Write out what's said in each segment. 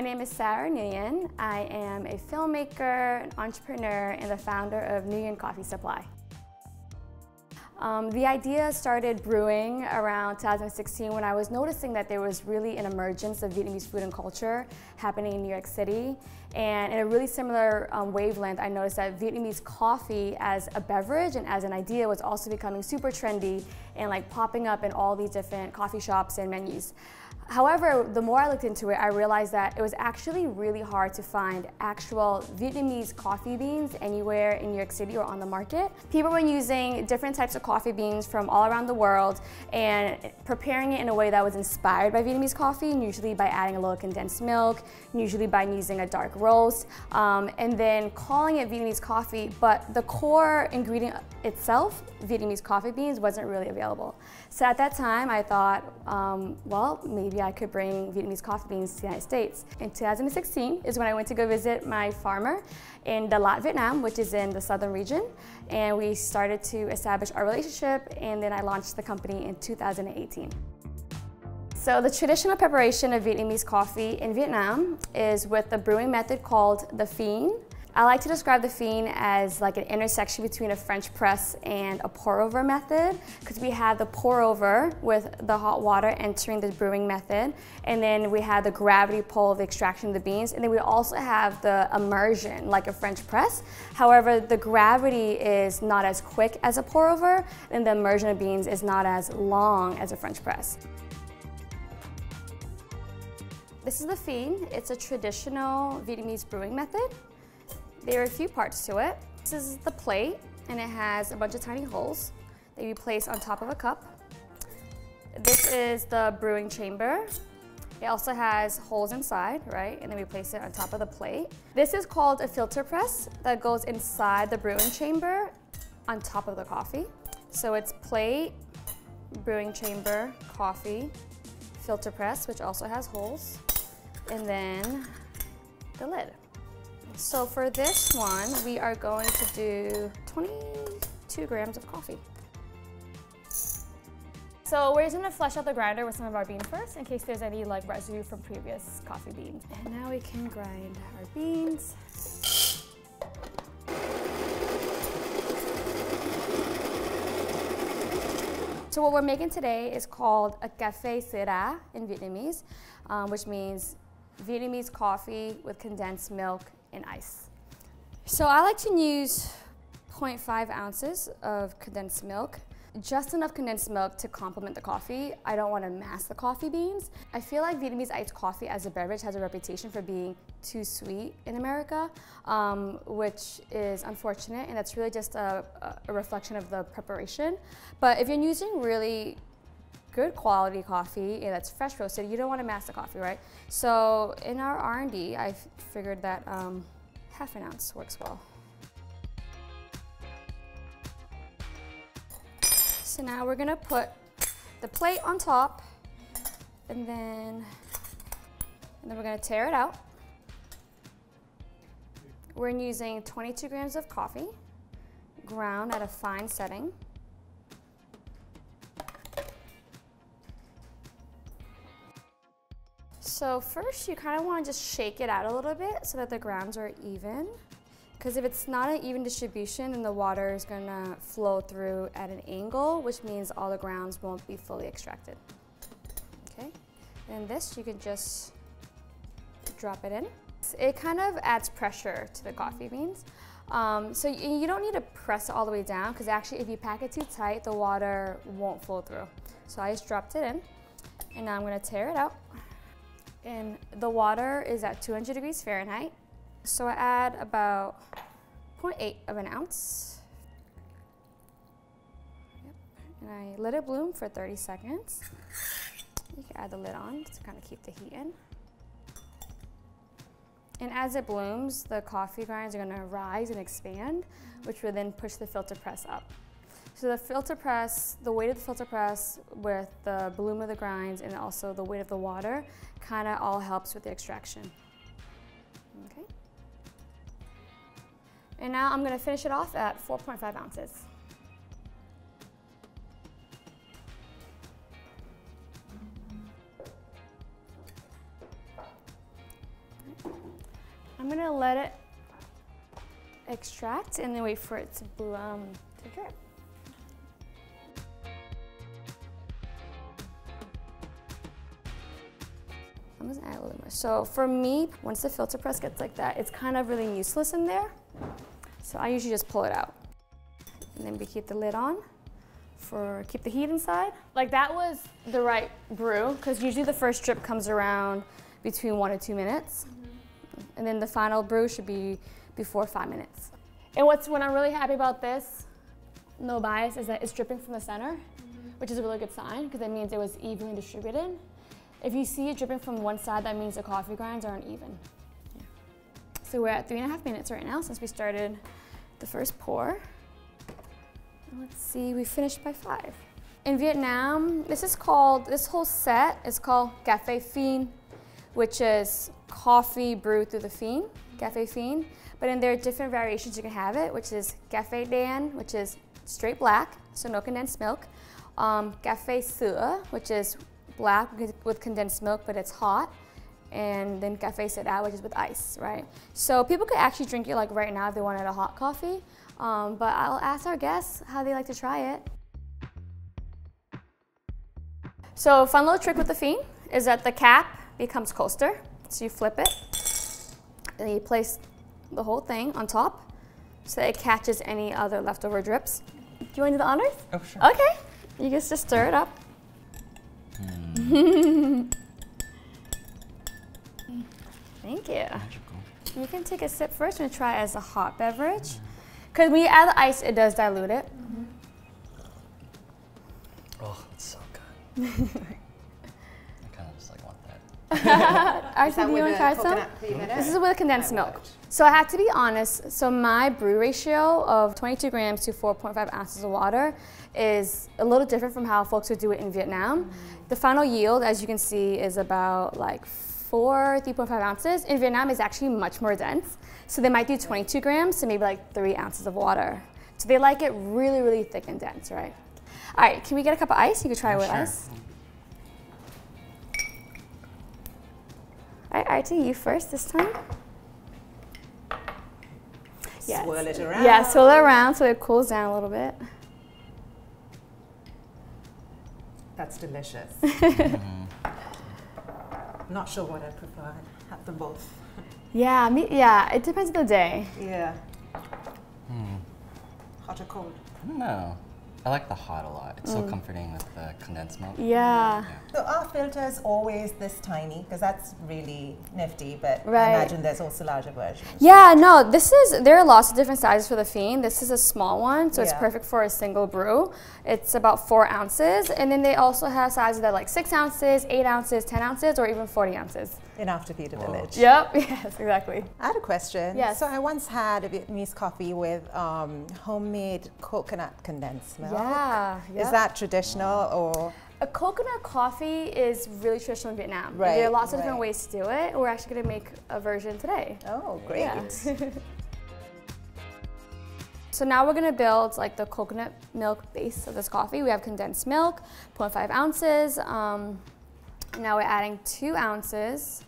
My name is Sahra Nguyen. I am a filmmaker, an entrepreneur, and the founder of Nguyen Coffee Supply. Um, the idea started brewing around 2016 when I was noticing that there was really an emergence of Vietnamese food and culture happening in New York City. And in a really similar um, wavelength, I noticed that Vietnamese coffee as a beverage and as an idea was also becoming super trendy and like popping up in all these different coffee shops and menus. However, the more I looked into it, I realized that it was actually really hard to find actual Vietnamese coffee beans anywhere in New York City or on the market. People were using different types of coffee beans from all around the world and preparing it in a way that was inspired by Vietnamese coffee, usually by adding a little condensed milk, usually by using a dark roast, um, and then calling it Vietnamese coffee, but the core ingredient itself, Vietnamese coffee beans, wasn't really available. So at that time, I thought, um, well, maybe I could bring Vietnamese coffee beans to the United States. In 2016 is when I went to go visit my farmer in Dalat, Vietnam, which is in the southern region. And we started to establish our relationship, and then I launched the company in 2018. So the traditional preparation of Vietnamese coffee in Vietnam is with the brewing method called the Phin. I like to describe the Phin as like an intersection between a French press and a pour over method because we have the pour over with the hot water entering the brewing method and then we have the gravity pull of the extraction of the beans and then we also have the immersion like a French press. However, the gravity is not as quick as a pour over and the immersion of beans is not as long as a French press. This is the Phin. It's a traditional Vietnamese brewing method. There are a few parts to it. This is the plate, and it has a bunch of tiny holes that you place on top of a cup. This is the brewing chamber. It also has holes inside, right? And then we place it on top of the plate. This is called a filter press that goes inside the brewing chamber on top of the coffee. So it's plate, brewing chamber, coffee, filter press, which also has holes, and then the lid. So for this one, we are going to do 22 grams of coffee. So we're just gonna flush out the grinder with some of our beans first in case there's any like residue from previous coffee beans. And now we can grind our beans. So what we're making today is called a café sữa đá in Vietnamese, um, which means Vietnamese coffee with condensed milk and ice. So I like to use 0.5 ounces of condensed milk. Just enough condensed milk to complement the coffee. I don't want to mask the coffee beans. I feel like Vietnamese iced coffee as a beverage has a reputation for being too sweet in America, um, which is unfortunate, and that's really just a, a reflection of the preparation. But if you're using really good quality coffee that's fresh roasted, you don't want to mask the coffee, right? So in our R&D, I figured that um, half an ounce works well. So now we're gonna put the plate on top and then, and then we're gonna tare it out. We're using 22 grams of coffee, ground at a fine setting. So first you kind of want to just shake it out a little bit so that the grounds are even. Because if it's not an even distribution, then the water is going to flow through at an angle, which means all the grounds won't be fully extracted. Okay, and this you can just drop it in. It kind of adds pressure to the coffee beans. Um, so you, don't need to press it all the way down because actually if you pack it too tight, the water won't flow through. So I just dropped it in and now I'm going to tare it out. And the water is at 200 degrees Fahrenheit. So I add about 0.8 of an ounce. Yep. And I let it bloom for 30 seconds. You can add the lid on to kind of keep the heat in. And as it blooms, the coffee grinds are gonna rise and expand, which will then push the filter press up. So the filter press, the weight of the filter press with the bloom of the grinds and also the weight of the water kind of all helps with the extraction. Okay. And now I'm going to finish it off at 4.5 ounces. I'm gonna let it extract and then wait for it to, um, to drip. I'm add a little more. So for me, once the filter press gets like that, it's kind of really useless in there. So I usually just pull it out. And then we keep the lid on for keep the heat inside. Like that was the right brew because usually the first drip comes around between one to two minutes. Mm -hmm. And then the final brew should be before five minutes. And what's when I'm really happy about this, no bias, is that it's dripping from the center, mm -hmm. which is a really good sign because it means it was evenly distributed. If you see it dripping from one side, that means the coffee grinds aren't even. So we're at three and a half minutes right now since we started the first pour. Let's see, we finished by five. In Vietnam, this is called, this whole set is called Café Phin, which is coffee brewed through the phin, Café Phin. But in there are different variations you can have it, which is Café Đen, which is straight black, so no condensed milk. Um, Café Sữa, which is black with condensed milk, but it's hot. And then Café Sữa which is with ice, right? So people could actually drink it like right now if they wanted a hot coffee. Um, but I'll ask our guests how they like to try it. So fun little trick with the Phin is that the cap becomes coaster. So you flip it, and you place the whole thing on top so that it catches any other leftover drips. Do you want to do the honors? Oh, sure. Okay. You just, just stir it up. Thank you. Magical. You can take a sip first and try it as a hot beverage. Because when you add the ice, it does dilute it. Mm -hmm. Oh, it's so good. I kind of just like want that. Arthur, do you want to try some? This is with condensed milk. So I have to be honest, so my brew ratio of 22 grams to 4.5 ounces of water is a little different from how folks would do it in Vietnam. Mm -hmm. The final yield, as you can see, is about like four, 3.5 ounces. In Vietnam, it's actually much more dense. So they might do 22 grams, so maybe like three ounces of water. So they like it really, really thick and dense, right? All right, can we get a cup of ice? You can try it with sure. ice. All right, Artie, you first this time. Yes. Swirl it around. Yeah, swirl it around so it cools down a little bit. That's delicious. Not sure what I prefer. I have them both. Yeah, me, yeah, it depends on the day. Yeah. Hmm. Hot or cold? No. I like the hot a lot. It's mm. so comforting with the condensed milk. Yeah. yeah. So our filter is always this tiny because that's really nifty, but right. I imagine there's also larger versions. Yeah, no, this is, there are lots of different sizes for the Phin. This is a small one, so yeah. it's perfect for a single brew. It's about four ounces. And then they also have sizes that are like six ounces, eight ounces, 10 ounces, or even 40 ounces. Enough to feed a village. Yep, yes, exactly. I had a question. Yes. So I once had a Vietnamese coffee with um, homemade coconut condensed milk. Yeah. Yep. Is that traditional or? A coconut coffee is really traditional in Vietnam. Right, there are lots of right. different ways to do it. We're actually going to make a version today. Oh, great. Yeah. so now we're going to build like the coconut milk base of this coffee. We have condensed milk, 0.5 ounces. Um, now we're adding two ounces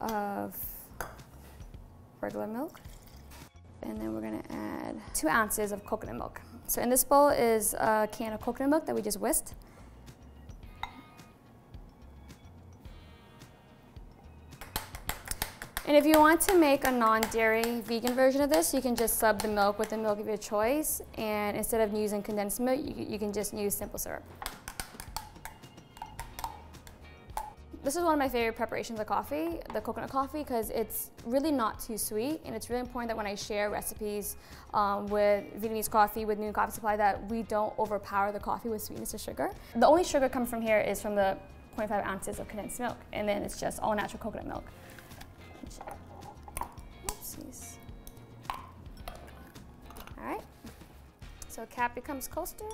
of regular milk. And then we're gonna add two ounces of coconut milk. So in this bowl is a can of coconut milk that we just whisked. And if you want to make a non-dairy vegan version of this, you can just sub the milk with the milk of your choice. And instead of using condensed milk, you, you can just use simple syrup. This is one of my favorite preparations of coffee, the coconut coffee, because it's really not too sweet. And it's really important that when I share recipes um, with Vietnamese coffee, with Nguyen Coffee Supply, that we don't overpower the coffee with sweetness or sugar. The only sugar coming from here is from the 0.5 ounces of condensed milk. And then it's just all natural coconut milk. Oopsies. All right. So cap becomes coaster.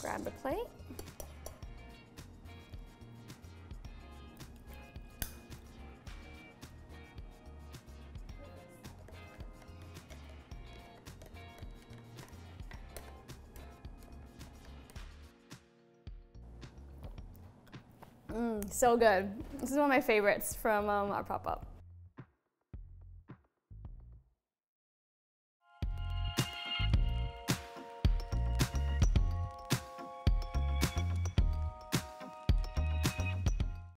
Grab the plate. Mm, so good. This is one of my favorites from um, our pop-up.